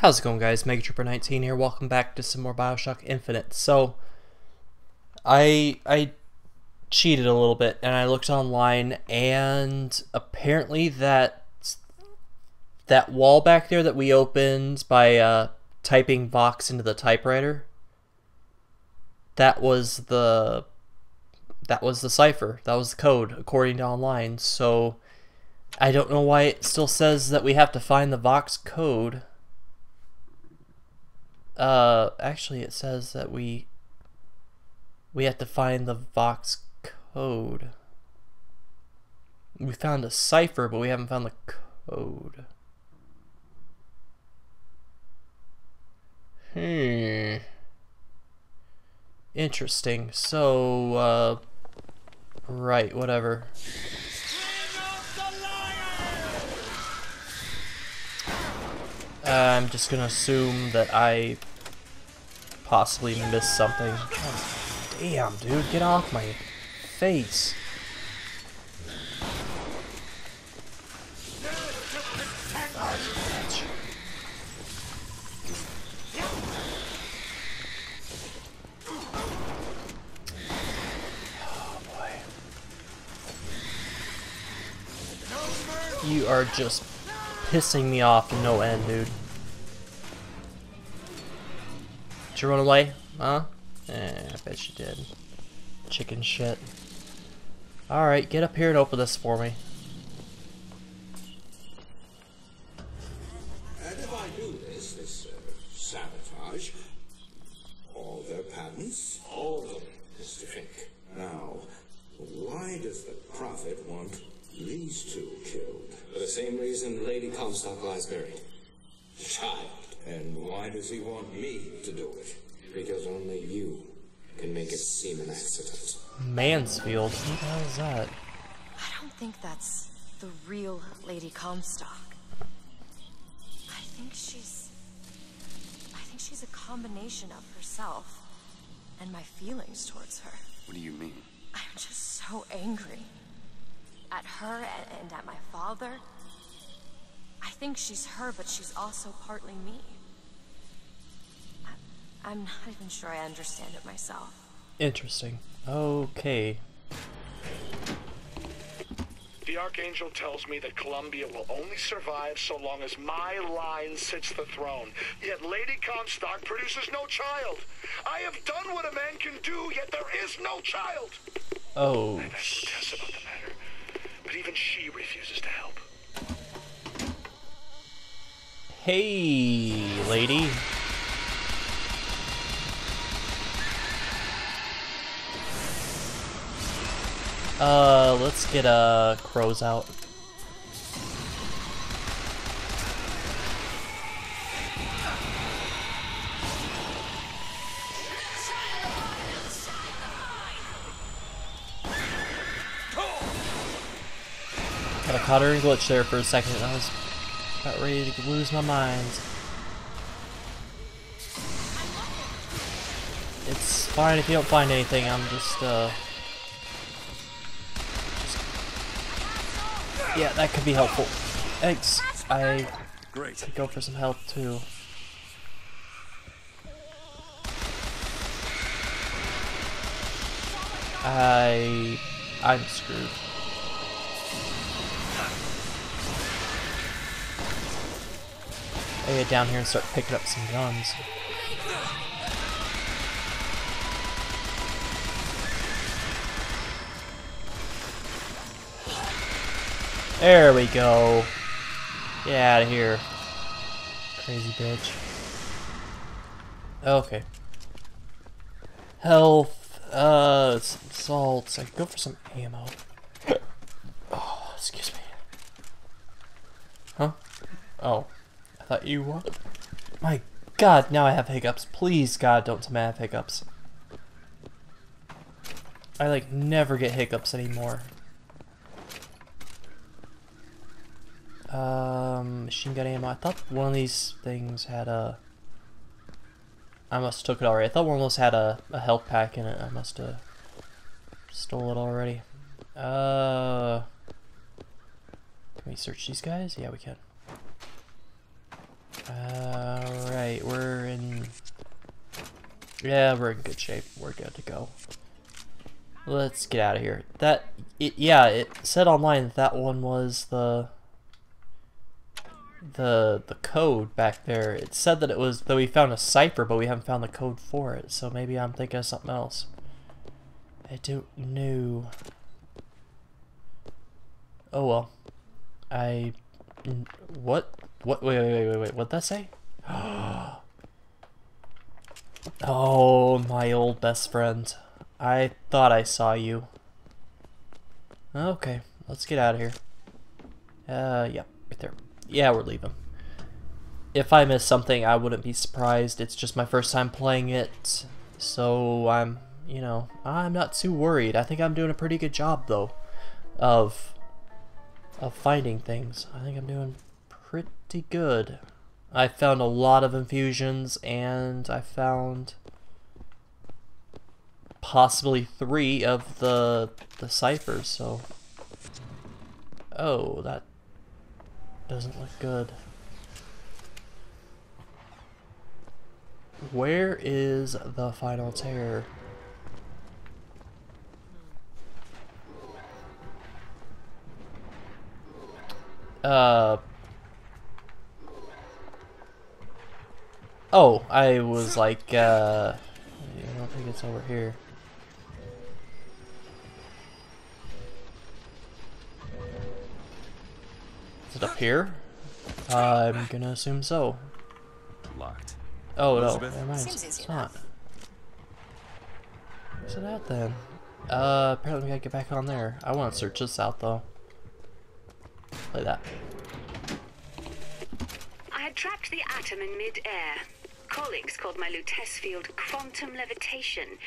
How's it going guys? MegaTrooper19 here. Welcome back to some more Bioshock Infinite. So, I I cheated a little bit and I looked online and apparently that that wall back there that we opened by uh, typing Vox into the typewriter that was the that was the cipher. That was the code according to online. So I don't know why it still says that we have to find the Vox code uh, actually, it says that we we have to find the Vox code. We found a cipher, but we haven't found the code. Hmm. Interesting. So, uh, right, whatever. I'm just gonna assume that I possibly missed something. Oh, damn, dude, get off my face. You are just pissing me off no end, dude. You run away? Huh? Eh, I bet you did. Chicken shit. Alright, get up here and open this for me. And if I do this, this uh, sabotage, all their patents, all of them, Mr. Fink. Now, why does the Prophet want these two killed? For the same reason Lady Comstock lies buried. Child. And why does he want me to do it? Because only you can make it seem an accident. Mansfield? Who the hell is that? I don't think that's the real Lady Comstock. I think she's... I think she's a combination of herself and my feelings towards her. What do you mean? I'm just so angry. At her and, and at my father. I think she's her, but she's also partly me. I, I'm not even sure I understand it myself. Interesting. Okay. The Archangel tells me that Columbia will only survive so long as my line sits the throne. Yet Lady Comstock produces no child. I have done what a man can do, yet there is no child. Oh, I've asked Lutece about the matter, but even she refuses to help. Hey, lady. Uh, let's get uh crows out. Got a cutter and glitch there for a second. I was about ready to lose my mind. It's fine if you don't find anything, I'm just, uh... Yeah, that could be helpful. Thanks. I Great. could go for some help, too. I... I'm screwed. I get down here and start picking up some guns. There we go. Get out of here. Crazy bitch. Okay. Health, uh, some salts. I could go for some ammo. oh, excuse me. Huh? Oh. I thought you were. My god, now I have hiccups. Please, God, don't tell me I have hiccups. I, like, never get hiccups anymore. Um, machine gun ammo. I thought one of these things had a... I must have took it already. I thought one of those had a, a health pack in it. I must have stole it already. Uh... Can we search these guys? Yeah, we can. Alright, we're in... Yeah, we're in good shape. We're good to go. Let's get out of here. That, it, yeah, it said online that that one was the the the code back there. It said that it was that we found a cipher, but we haven't found the code for it. So maybe I'm thinking of something else. I don't know. Oh well. I what what wait wait wait wait wait what'd that say? oh my old best friend. I thought I saw you. Okay, let's get out of here. Uh, yep. Yeah, we're leaving. If I miss something, I wouldn't be surprised. It's just my first time playing it, so I'm, you know, I'm not too worried. I think I'm doing a pretty good job, though, of, of finding things. I think I'm doing pretty good. I found a lot of infusions, and I found possibly three of the the ciphers, so... Oh, that doesn't look good. Where is the final tear? Uh... Oh, I was like, uh... I don't think it's over here. It up here? I'm gonna assume so. Locked. Oh no, never mind. Seems It's not. enough. Where's it at then? Uh, apparently we gotta get back on there. I wanna search this out though. Play that. I had trapped the atom in mid-air. Colleagues called my Lutece field quantum levitation,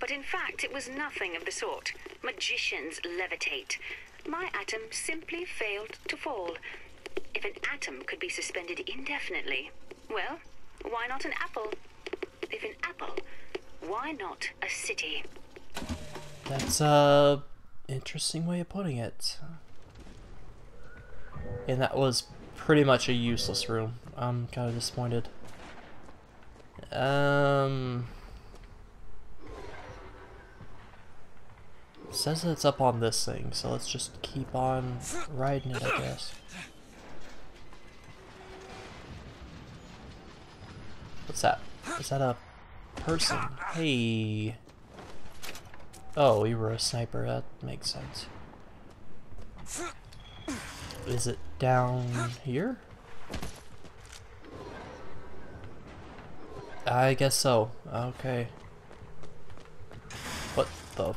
but in fact it was nothing of the sort. Magicians levitate. My atom simply failed to fall. If an atom could be suspended indefinitely, well, why not an apple? If an apple, why not a city? That's a interesting way of putting it. And that was pretty much a useless room. I'm kind of disappointed. Um, says it's up on this thing, so let's just keep on riding it, I guess. What's that? Is that a person? Hey. Oh, you were a sniper. That makes sense. Is it down here? I guess so. Okay. What the?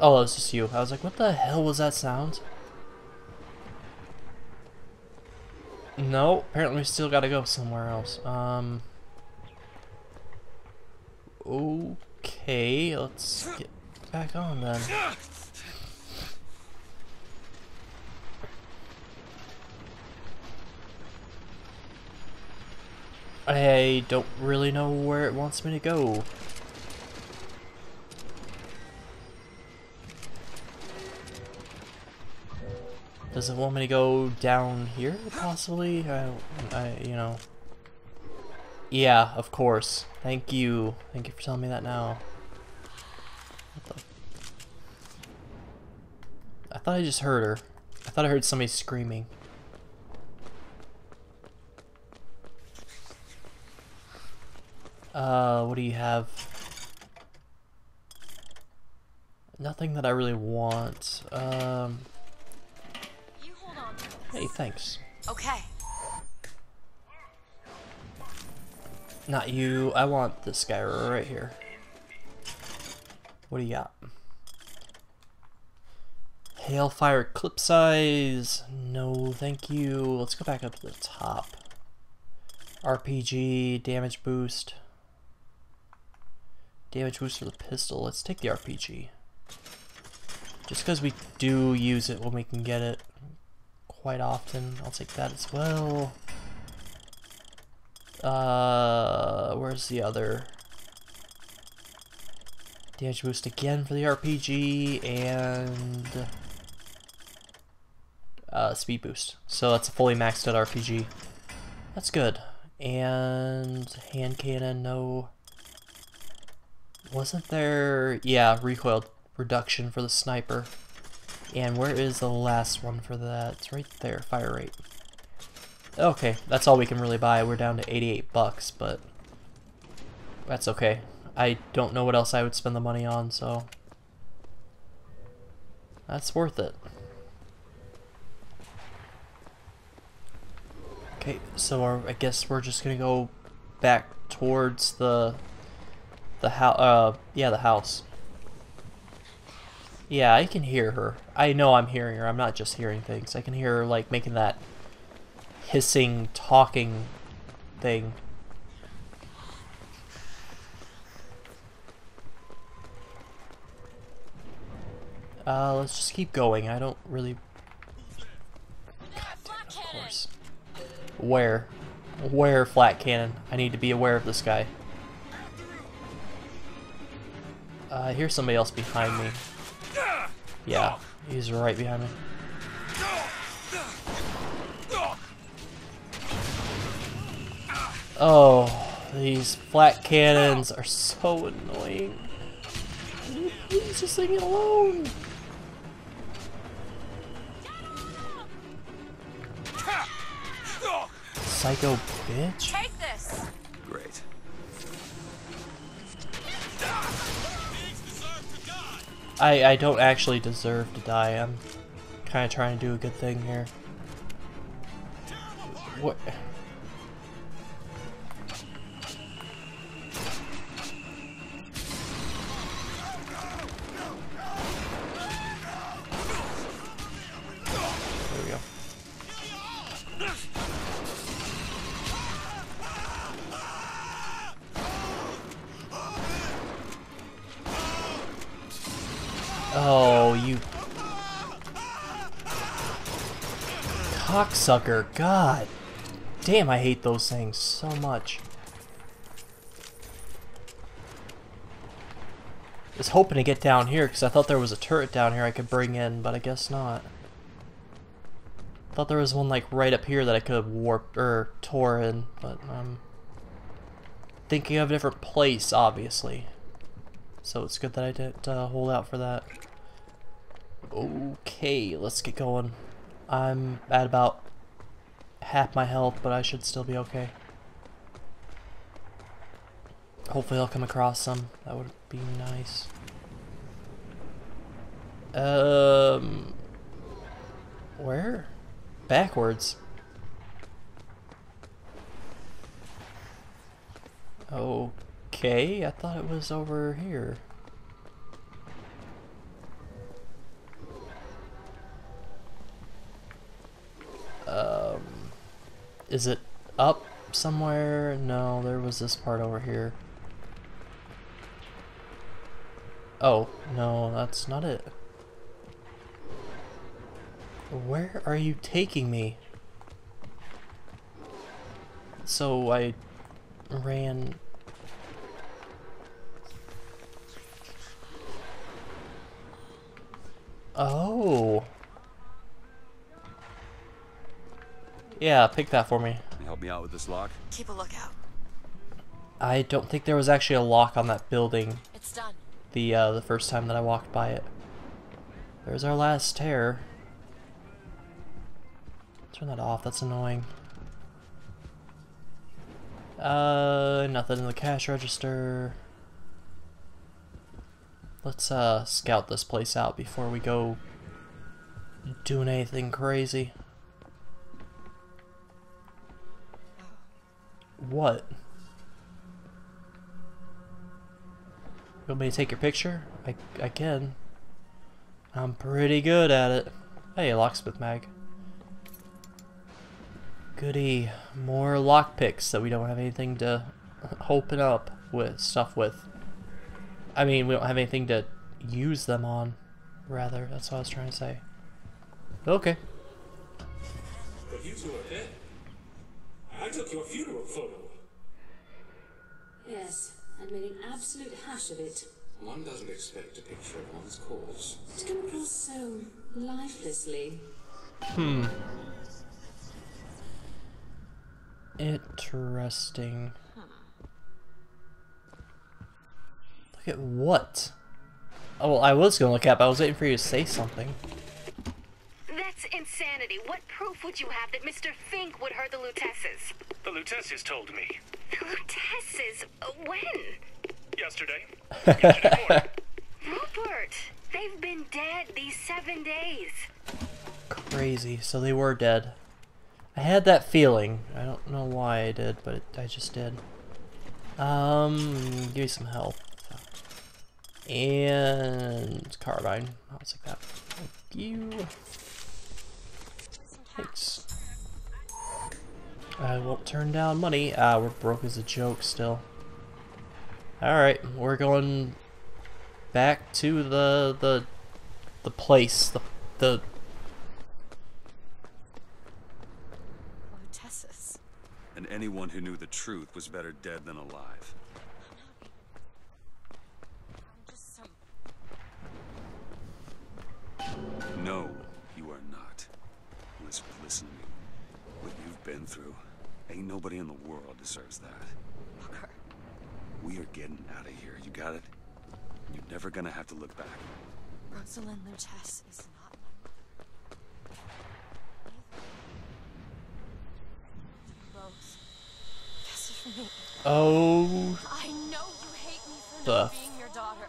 Oh, it was just you. I was like, what the hell was that sound? No, apparently we still gotta go somewhere else. Um. Okay, let's get back on then. I don't really know where it wants me to go. Does it want me to go down here, possibly? I, I, you know. Yeah, of course. Thank you. Thank you for telling me that now. I thought I just heard her. I thought I heard somebody screaming. Uh, what do you have? Nothing that I really want. Um, hey, thanks. Okay. Not you. I want this guy right here. What do you got? Hailfire clip size. No, thank you. Let's go back up to the top. RPG, damage boost. Damage boost for the pistol. Let's take the RPG. Just because we do use it when we can get it quite often. I'll take that as well. Uh, where's the other? Damage boost again for the RPG, and... uh, speed boost. So that's a fully maxed out RPG. That's good. And hand cannon, no. Wasn't there... Yeah, recoil reduction for the sniper. And where is the last one for that? It's right there, fire rate. Okay, that's all we can really buy. We're down to 88 bucks, but that's okay. I don't know what else I would spend the money on, so that's worth it. Okay, so our, I guess we're just gonna go back towards the the house. Uh, yeah, the house. Yeah, I can hear her. I know I'm hearing her. I'm not just hearing things. I can hear her like making that hissing, talking thing. Uh, let's just keep going. I don't really... God damn, of course. Where? Where, Flat Cannon? I need to be aware of this guy. Uh, I hear somebody else behind me. Yeah, he's right behind me. Oh, these flat cannons are so annoying. Please just leave me alone. Psycho bitch. I, I don't actually deserve to die. I'm kind of trying to do a good thing here. What? Oh, you cocksucker! God damn, I hate those things so much. was hoping to get down here because I thought there was a turret down here I could bring in, but I guess not. Thought there was one like right up here that I could have warped or tore in, but I'm thinking of a different place, obviously. So it's good that I didn't uh, hold out for that. Okay, let's get going. I'm at about half my health, but I should still be okay. Hopefully I'll come across some. That would be nice. Um... Where? Backwards. Okay, I thought it was over here. Is it up somewhere? No, there was this part over here. Oh, no, that's not it. Where are you taking me? So I ran... Oh. Yeah, pick that for me. Can you help me out with this lock? Keep a lookout. I don't think there was actually a lock on that building It's done. the uh, the first time that I walked by it. There's our last tear. Turn that off, that's annoying. Uh, nothing in the cash register. Let's uh scout this place out before we go doing anything crazy. What? You want me to take your picture? I, I can. I'm pretty good at it. Hey, locksmith mag. Goody. More lockpicks that we don't have anything to open up with stuff with. I mean, we don't have anything to use them on. Rather, that's what I was trying to say. Okay. But you two are dead. I took your funeral photo. Yes, and made an absolute hash of it. One doesn't expect a picture of one's corpse. To come across so lifelessly. Hmm. Interesting. Look at what? Oh, well, I was gonna look at, but I was waiting for you to say something. That's insanity. What proof would you have that Mr. Fink would hurt the Luteces? The Luteces told me. The Luteces? Uh, When? Yesterday. Yesterday morning. Rupert! They've been dead these seven days. Crazy. So they were dead. I had that feeling. I don't know why I did, but it, I just did. Um, give me some health. And carbine. I'll take that. Thank you. Thanks. I won't turn down money. Ah, we're broke as a joke still. Alright, we're going back to the the the place. The the Luteces. And anyone who knew the truth was better dead than alive. I'm just some. No, you are not. Listen, listen to me. What you've been through, ain't nobody in the world deserves that. Booker. We are getting out of here. You got it? You're never gonna have to look back. Rosalind Lutece is not my mother. Both. This is me. oh I know you hate me for The not being your daughter.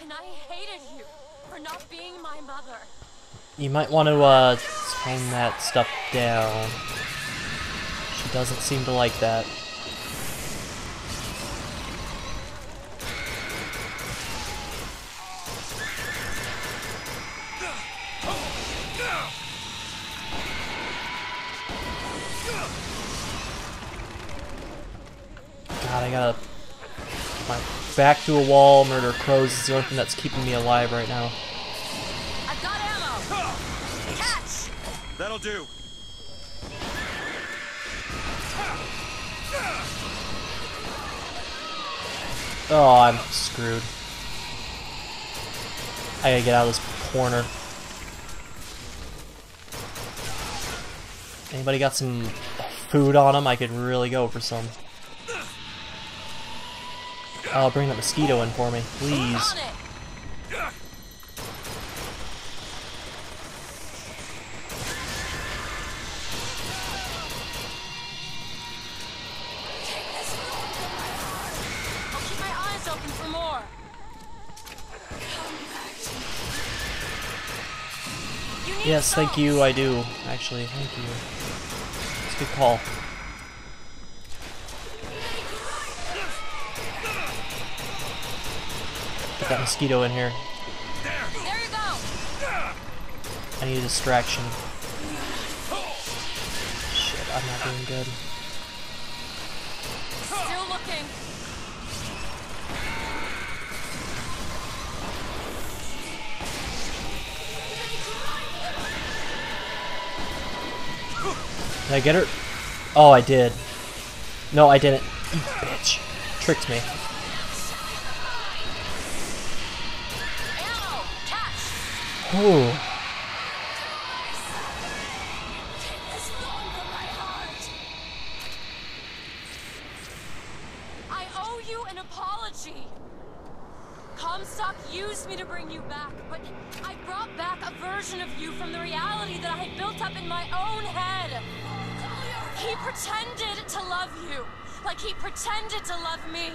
And I hated you for not being my mother. You might want to uh tone that stuff down. She doesn't seem to like that. God, I gotta my back to a wall, murder crows is the only thing that's keeping me alive right now. That'll do. Oh, I'm screwed. I gotta get out of this corner. Anybody got some food on them? I could really go for some. Oh, bring that mosquito in for me, please. Yes, thank you, I do. Actually, thank you. It's a good call. Get that mosquito in here. I need a distraction. Shit, I'm not doing good. Still looking. Did I get her? Oh, I did. No, I didn't. You bitch. Tricked me. Ooh. I owe you an apology. Comstock used me to bring you back, but I brought back a version of you from the reality that I had built up in my own head. He pretended to love you, like he pretended to love me.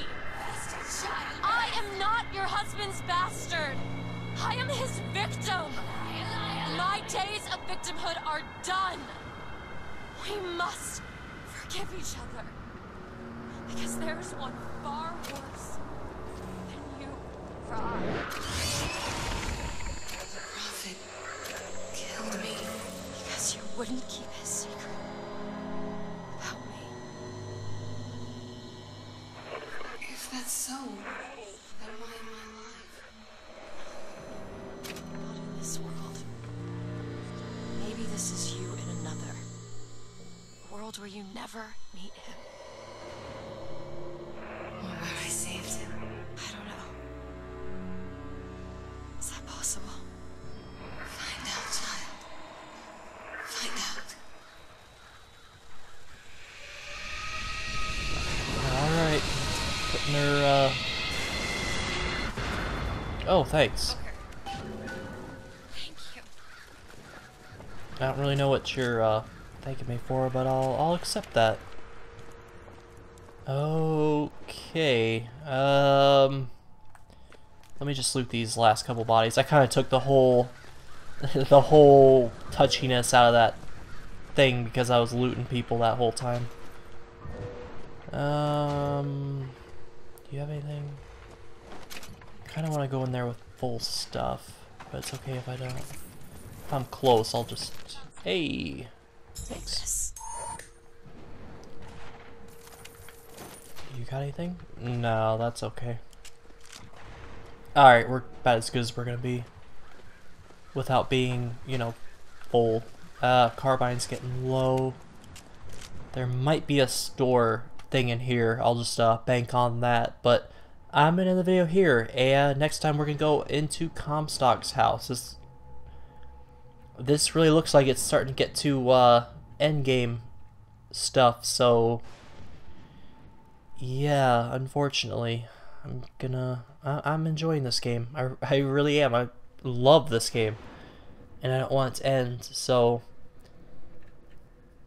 I am not your husband's bastard. I am his victim. My days of victimhood are done. We must forgive each other. Because there's one far worse than you, Rod. The prophet killed me. Because you wouldn't keep If that's so, then why am I alive? Not in this world. Maybe this is you in another. A world where you never meet him. Oh, thanks. Okay. Thank you. I don't really know what you're uh, thanking me for, but I'll I'll accept that. Okay. Um. Let me just loot these last couple bodies. I kind of took the whole, the whole touchiness out of that thing because I was looting people that whole time. Um. Do you have anything? Kind of want to go in there with full stuff, but it's okay if I don't. If I'm close, I'll just... Hey! Thanks. You got anything? No, that's okay. Alright, we're about as good as we're gonna be. Without being, you know, full. Uh, Carbine's getting low. There might be a store thing in here. I'll just uh, bank on that, but... I'm gonna end the video here, and next time we're gonna go into Comstock's house. This, this really looks like it's starting to get to uh, endgame stuff, so yeah, unfortunately, I'm gonna. I, I'm enjoying this game. I, I really am. I love this game, and I don't want it to end. So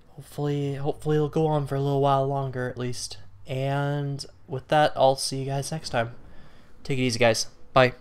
hopefully, hopefully it'll go on for a little while longer at least. And with that, I'll see you guys next time. Take it easy, guys. Bye.